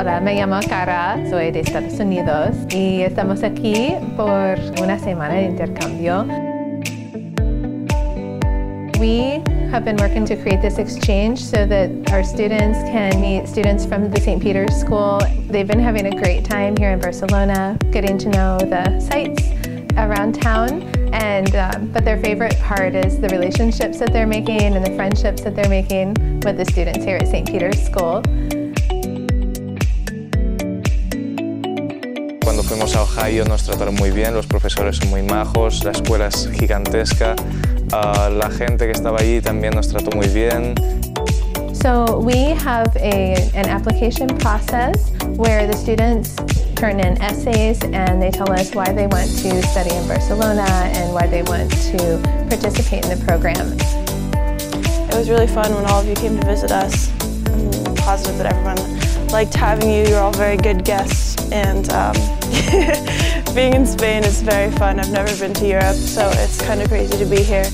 Hola, me llamo Kara, soy de Estados Unidos y estamos aquí por una semana de intercambio. We have been working to create this exchange so that our students can meet students from the St. Peter's School. They've been having a great time here in Barcelona, getting to know the sites around town and um, but their favorite part is the relationships that they're making and the friendships that they're making with the students here at St. Peter's School. Cuando fuimos a Ohio nos trataron muy bien, los profesores son muy majos, la escuela es gigantesca, uh, la gente que estaba allí también nos trató muy bien. So we have a, an application process where the students turn in essays and they tell us why they want to study in Barcelona and why they want to participate in the program. It was really fun when all of you came to visit us. I'm positive that everyone liked having you. You're all very good guests and um, being in Spain is very fun. I've never been to Europe so it's kind of crazy to be here.